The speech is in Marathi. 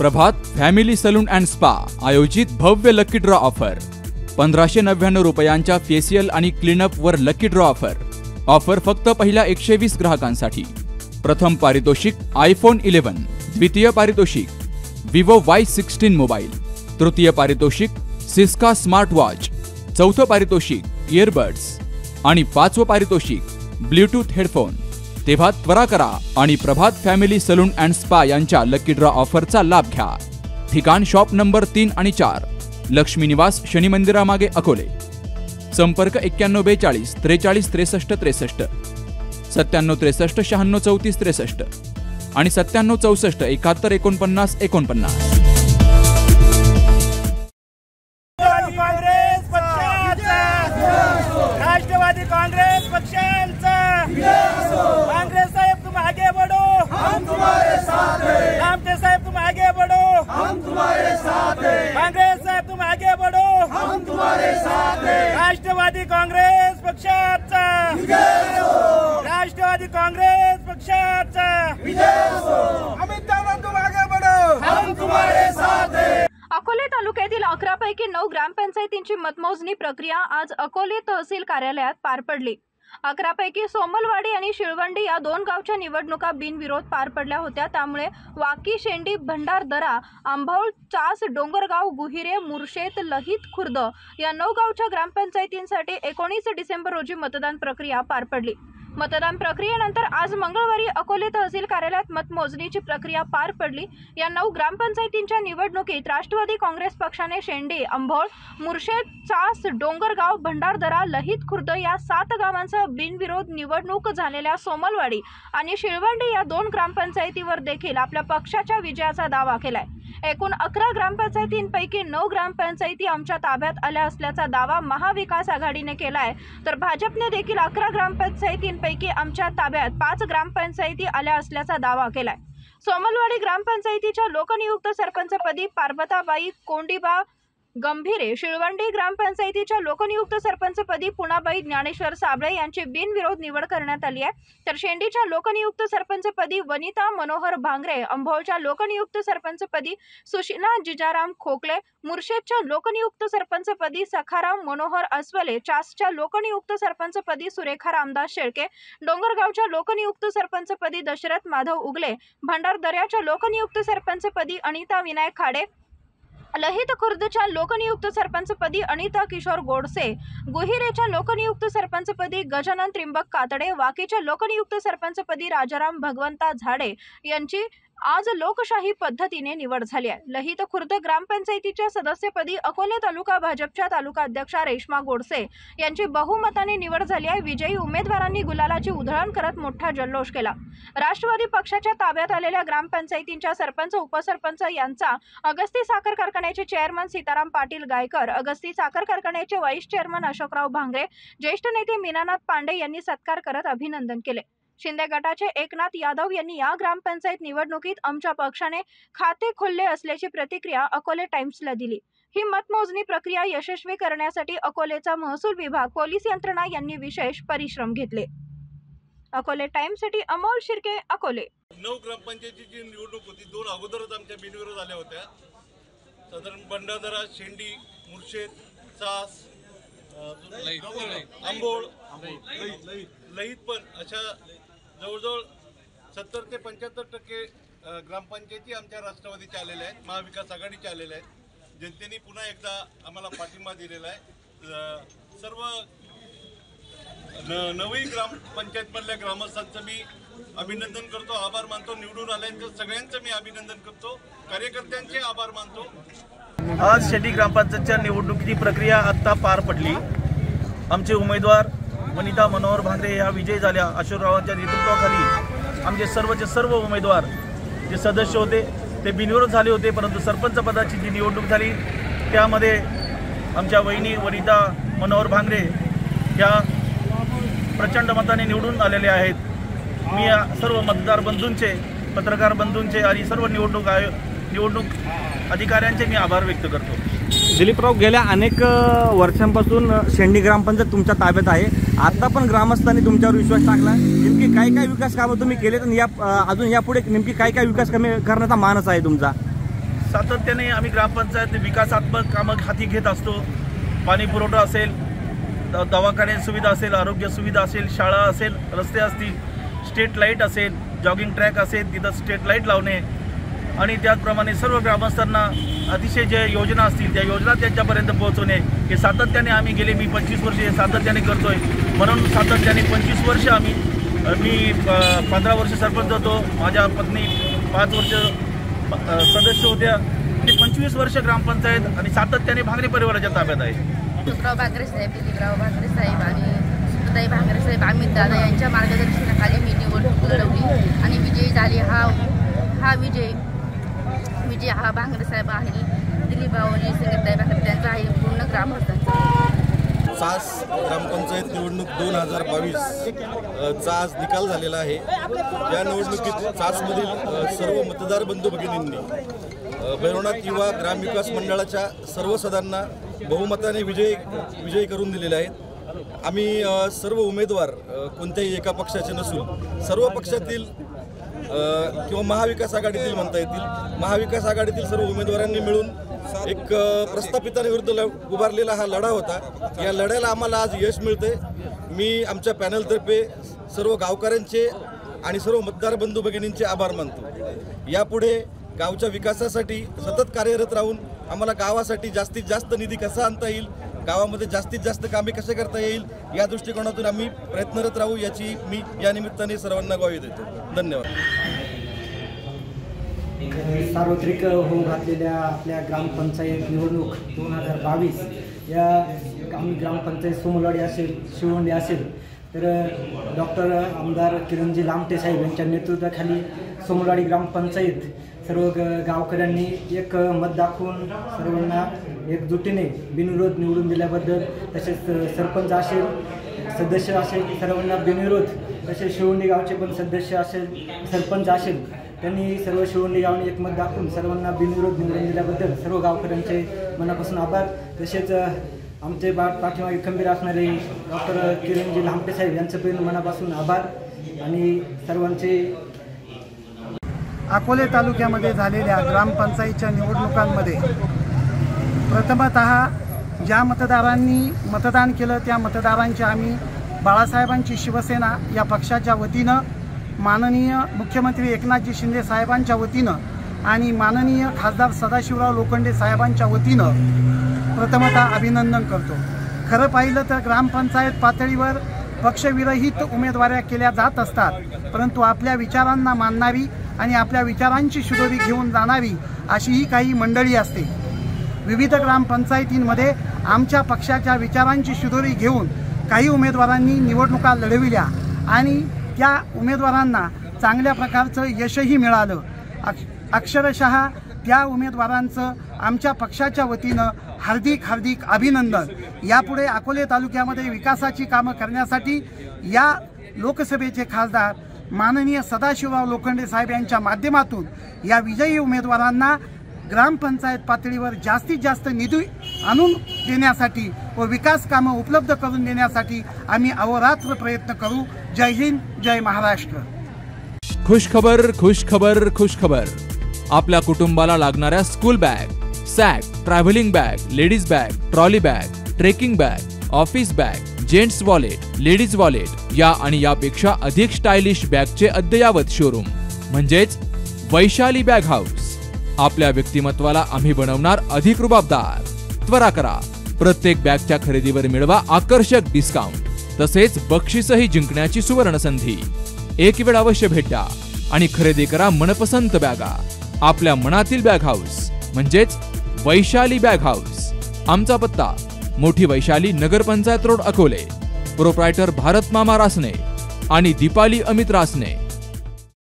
Prabhat family salon and spa आयोजित भव्य लकी ड्रॉ ऑफर. पंधराशे नव्याण्णव रुपयांच्या फेसियल आणि cleanup were lucky draw offer. Offer फक्त पहिल्या एकशे वीस ग्राहकांसाठी. प्रथम पारितोषिक आयफोन इलेव्हन द्वितीय पारितोषिक विवो वाय सिक्स्टीन मोबाईल तृतीय पारितोषिक सिस्का स्मार्ट वॉच चौथं पारितोषिक इयरबड्स आणि पाचवं पारितोषिक ब्ल्यूटूथ हेडफोन तेव्हा त्वरा करा आणि Prabhat family salon and spa यांच्या लकी ड्रॉ ऑफरचा लाभ घ्या. ठिकाण शॉप नंबर तीन आणि चार. लक्ष्मी निवास शनी मंदिरामागे अकोले. संपर्क एक्क्याण्णव बेचाळीस त्रेचाळीस त्रेसष्ट त्रेसष्ट. सत्त्याण्णव त्रेसष्ट शहाण्णव चौतीस त्रेसष्ट. आणि सत्त्याण्णव चौसष्ट एकाहत्तर एकोणपन्नास एकोणपन्नास. राष्ट्रवादी काँग्रेस पक्षाचा. राष्ट्रवादी काँग्रेस पक्षाचा. राष्ट्रवादी काँग्रेस पक्षाचा. हैं अकोले तालुक्यातील अकरा पैकी नऊ ग्रामपंचायतींची मतमोजणी प्रक्रिया आज अकोले तहसील कार्यालयात पार पडली. अकरापैकी सोमलवाडी आणि शिळवंडी या दोन गावच्या निवडणुका बिनविरोध पार पडल्या होत्या. त्यामुळे वाकी शेंडी भंडारदरा आंभाऊळ चास डोंगरगाव गुहिरे मुर्शेत लहित खुर्द या नऊ गावच्या ग्रामपंचायतींसाठी एकोणीस डिसेंबर रोजी मतदान प्रक्रिया पार पडली. मतदान प्रक्रियेनंतर आज मंगळवारी अकोले तहसील कार्यालयात मतमोजणीची प्रक्रिया पार पडली. या नऊ ग्रामपंचायतींच्या निवडणुकीत राष्ट्रवादी काँग्रेस पक्षाने शेंडे अंभोळ मुर्शेद चास डोंगरगाव भंडारदरा लहित खुर्द या सात गावांसह बिनविरोध निवडणूक झालेल्या सोमलवाडी आणि शिळवंडी या दोन ग्रामपंचायतीवर देखील आपल्या पक्षाच्या विजयाचा दावा केलाय. एकूण अकरा ग्रामपंचायतींपैकी नऊ ग्रामपंचायती आमच्या ताब्यात आल्या असल्याचा दावा महाविकास आघाडीने केला आहे तर भाजपने देखील अकरा ग्रामपंचायतींपैकी आमच्या ताब्यात पाच ग्रामपंचायती आल्या असल्याचा दावा केला आहे सोमलवाडी ग्रामपंचायतीच्या लोकनियुक्त सरपंचपदी पार्वताबाई कोंडीबा गंभीरे शिळवंडी ग्रामपंचायतीच्या लोकनियुक्त सरपंचपदी पुणाबाई ज्ञानेश्वर साबळे यांची बिनविरोध निवड करण्यात आली आहे. तर शेंडीच्या लोकनियुक्त सरपंचपदी वनिता मनोहर भांगरे अंभोळच्या लोकनियुक्त सरपंचपदी सुशीला जिजाराम खोकले मुर्शेदच्या लोकनियुक्त सरपंचपदी सखाराम मनोहर अस्वले चासच्या लोकनियुक्त सरपंचपदी सुरेखा रामदास शेळके डोंगरगावच्या लोकनियुक्त सरपंचपदी दशरथ माधव उगले भंडारदऱ्याच्या लोकनियुक्त सरपंचपदी अनिता विनायक खाडे लहित खुर्दच्या लोकनियुक्त सरपंचपदी अनिता किशोर गोडसे गुहिरेच्या लोकनियुक्त सरपंचपदी गजानन त्रिंबक कातडे वाकीच्या लोकनियुक्त सरपंचपदी राजाराम भगवंता झाडे यांची आज लोकशाही पद्धतीने निवड झाली आहे. लहित खुर्द ग्रामपंचायतीच्या सदस्यपदी अकोले तालुका भाजपच्या तालुका अध्यक्षा रेश्मा गोडसे यांची बहुमताने निवड झाली आहे. विजयी उमेदवारांनी गुलालाची उधळण करत मोठा जल्लोष केला. राष्ट्रवादी पक्षाच्या ताब्यात आलेल्या ग्रामपंचायतींच्या सरपंच उपसरपंच यांचा अगस्ती साखर कारखान्याचे चेअरमन सीताराम पाटील गायकर अगस्ती साखर कारखान्याचे व्हाईस चेअरमन अशोकराव भांगरे ज्येष्ठ नेते मीनानाथ पांडे यांनी सत्कार करत अभिनंदन केले. शिंदे गटाचे एकनाथ यादव यांनी या ग्रामपंचायत निवडणुकीत आमच्या पक्षाने खाते खोलले असल्याची प्रतिक्रिया अकोले टाइम्सला दिली. ही मतमोजणी प्रक्रिया यशस्वी करण्यासाठी अकोलेचा महसूल विभाग पोलीस यंत्रणा यांनी विशेष परिश्रम घेतले. अकोले टाइम्ससाठी अमोल शिर्के अकोले. नऊ ग्रामपंचायतीची निवडणूक होती दोन अगोदरच आमच्या बिनविरोध आल्या होत्या. साधारण बंडादरा शेंडी मुर्शेद चास अं, आंबोळ लहित पण अशा जवळजवळ सत्तर ते पंच्याहत्तर टक्के ग्रामपंचायती आमच्या राष्ट्रवादीच्या आलेल्या आहेत महाविकास आघाडीच्या आलेल्या आहेत. जनतेने पुन्हा एकदा आम्हाला पाठिंबा दिलेला आहे. सर्व न- नवी ग्रामपंचायतमधल्या ग्रामस्थांचं मी अभिनंदन करतो आभार मानतो निवडून आल्यांचं सगळ्यांचं मी अभिनंदन करतो कार्यकर्त्यांचे आभार मानतो. आज शेती ग्रामपंचायतच्या निवडणुकीची प्रक्रिया आत्ता पार पडली. आमचे उमेदवार वनिता मनोहर भांगरे या विजयी झाल्या. अशोकरावांच्या नेतृत्वाखाली आमचे सर्वचे सर्व उमेदवार जे सदस्य होते ते बिनविरोध झाले होते परंतु सरपंच पदाची जी निवडणूक झाली त्यामध्ये आमच्या वहिनी वनिता मनोहर भांगरे या प्रचंड मताने निवडून आलेले आहेत. मी या सर्व मतदार बंधूंचे पत्रकार बंधूंचे आणि सर्व निवडणूक आयो निवडणूक अधिकाऱ्यांचे मी आभार व्यक्त करतो. दिलीपराव गेल्या अनेक वर्षांपासून शेंडी ग्रामपंचायत तुमच्या ताब्यात आहे. आता पण ग्रामस्थांनी तुमच्यावर विश्वास टाकला. नेमकी काय काय विकास कामं तुम्ही केले तर या अजून यापुढे नेमकी काय काय विकास कमी करण्याचा मानस आहे तुमचा? सातत्याने आम्ही ग्रामपंचायत विकासात्मक कामं हाती घेत असतो. पाणी पुरवठा असेल दवाखाने सुविधा असेल आरोग्य सुविधा असेल शाळा असेल रस्ते असतील स्ट्रीट लाइट असेल जॉगिंग ट्रॅक असेल तिथं स्ट्रीट लाइट लावणे आणि त्याचप्रमाणे सर्व ग्रामस्थांना अतिशय जे योजना असतील त्या योजना त्यांच्यापर्यंत पोहोचवणे हे सातत्याने आम्ही गेले मी पंचवीस वर्ष हे सातत्याने करतोय. म्हणून सातत्याने पंचवीस वर्ष आम्ही मी पंधरा वर्ष सरपंच होतो. माझ्या पत्नी पाच वर्ष सदस्य होत्या. ते पंचवीस वर्ष ग्रामपंचायत आणि सातत्याने भांगरे परिवाराच्या ताब्यात आहे. सुखराव भांगरे साहेब दिलीपराव भांगरे साहेब आणि सुखताई भांगरे साहेब अमित दादा यांच्या मार्गदर्शनाखाली मी निवडणूक लढवली आणि विजयी झाली. हा हा विजय जी हा भांगरे साहेब आणि दिलीपराव संगीताई त्यांचा आहे पूर्ण ग्रामस्थांचा. सास ग्रामपंचायत निवडणूक दोन हजार बावीस चा आज निकाल झालेला आहे. या निवडणुकीत सासमधील सर्व मतदार बंधू भगिनींनी अ, भैरवनाथ युवा ग्रामविकास मंडळाच्या सर्व सदांना बहुमताने विजय विजयी करून दिलेले आहेत. आम्ही सर्व उमेदवार कोणत्याही एका पक्षाचे नसून सर्व पक्षातील किंवा महाविकास आघाडीतील म्हणता येतील. महाविकास आघाडीतील सर्व उमेदवारांनी मिळून एक प्रस्थापितांविरुद्ध उभारलेला हा लढा होता. या लढ्याला आम्हाला आज यश मिळते मी आमच्या पॅनलतर्फे सर्व गावकऱ्यांचे आणि सर्व मतदार बंधू भगिनींचे आभार मानतो. यापुढे गावच्या विकासासाठी सतत कार्यरत राहून आम्हाला गावासाठी जास्तीत जास्त निधी कसा आणता येईल गावामध्ये जास्तीत जास्त कामे कसे करता येईल या दृष्टिकोनातून आम्ही प्रयत्नरत राहू याची मी या निमित्ताने सर्वांना ग्वाही देतो. धन्यवाद. सार्वत्रिक होऊ घातलेल्या आपल्या ग्रामपंचायत निवडणूक दोन हजार बावीस या आम्ही ग्रामपंचायत सोमलवाडी असेल शिवंडी असेल तर डॉक्टर आमदार किरणजी लामटे साहेब यांच्या नेतृत्वाखाली सोमलवाडी ग्रामपंचायत सर्व ग गावकऱ्यांनी एक मत दाखवून सर्वांना एकजुटीने बिनविरोध निवडून दिल्याबद्दल तसेच सरपंच असेल सदस्य असेल सर्वांना बिनविरोध तसेच शिवंडी गावचे पण सदस्य असेल सरपंच असेल त्यांनी सर्व शिवंडी गावाने एकमत दाखवून सर्वांना बिनविरोध निवडून दिल्याबद्दल सर्व गावकऱ्यांचे मनापासून आभार. तसेच आमचे बा पाठीमागे खंबीर असणारे डॉक्टर किरणजी लांबटे साहेब यांचं पण मनापासून आभार. आणि सर्वांचे अकोले तालुक्यामध्ये झालेल्या ग्रामपंचायतच्या निवडणुकांमध्ये प्रथमत ज्या मतदारांनी मतदान केलं त्या मतदारांची आम्ही बाळासाहेबांची शिवसेना या पक्षाच्या वतीनं माननीय मुख्यमंत्री एकनाथजी शिंदे साहेबांच्या वतीनं आणि माननीय खासदार सदाशिवराव लोखंडे साहेबांच्या वतीनं प्रथमतः अभिनंदन करतो. खरं पाहिलं तर ग्रामपंचायत पातळीवर पक्षविरहित उमेदवाऱ्या केल्या जात असतात परंतु आपल्या विचारांना मानणारी आणि आपल्या विचारांची शिदोरी घेऊन जाणारी अशी ही काही मंडळी असते. विविध ग्रामपंचायतींमध्ये आमच्या पक्षाच्या विचारांची शिदोरी घेऊन काही उमेदवारांनी निवडणुका लढविल्या आणि त्या उमेदवारांना चांगल्या प्रकारचं यशही मिळालं. अक्ष अक्षरशः त्या उमेदवारांचं आमच्या पक्षाच्या वतीनं हार्दिक हार्दिक अभिनंदन. यापुढे अकोले तालुक्यामध्ये विकासाची कामं करण्यासाठी या लोकसभेचे खासदार माननीय सदाशिवराव लोखंडे साहेब यांच्या माध्यमातून या विजयी उमेदवारांना ग्रामपंचायत पातळीवर जास्तीत जास्त निधी आणून देण्यासाठी व विकास कामं उपलब्ध करून देण्यासाठी आम्ही अहोरात्र प्रयत्न करू. जय हिंद जय महाराष्ट्र. खुशखबर खुश खबर आपल्या कुटुंबाला लागणाऱ्या school bag sack travelling bag ladies bag trolley bag trekking bag office bag gents wallet ladies wallet या आणि यापेक्षा अधिक स्टायलिश बॅगचे अद्ययावत शोरूम म्हणजेच वैशाली बॅग हाऊस आपल्या व्यक्तिमत्वाला आम्ही बनवणार अधिक रुबाबदार. त्वरा करा. प्रत्येक बॅगच्या खरेदीवर मिळवा आकर्षक डिस्काउंट तसेच बक्षीसही जिंकण्याची सुवर्ण संधी एक वेळ अवश्य भेटा आणि खरेदी करा मनपसंत बॅगा. आपल्या मनातील बॅग हाऊस म्हणजेच वैशाली बॅग हाऊस. आमचा पत्ता मोठी वैशाली नगरपंचायत रोड अकोले. प्रोप्रायटर भारत मामा रासने आणि दीपाली अमित रासने.